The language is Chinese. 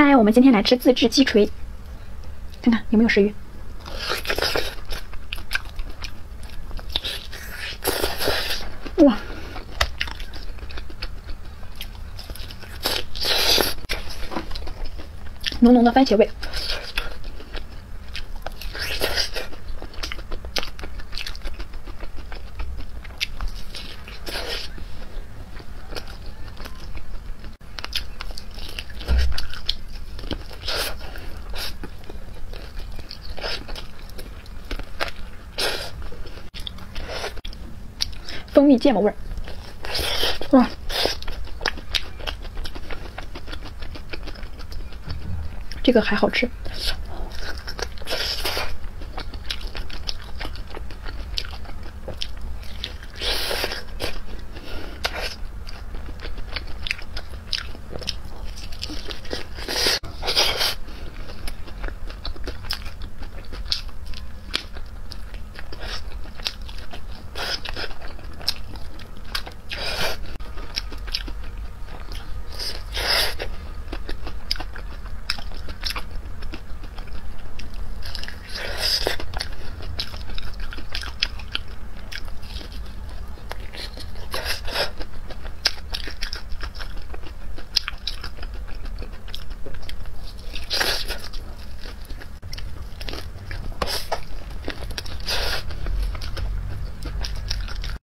嗨，我们今天来吃自制鸡锤，看看有没有食欲。哇，浓浓的番茄味。蜂蜜芥末味儿，哇，这个还好吃。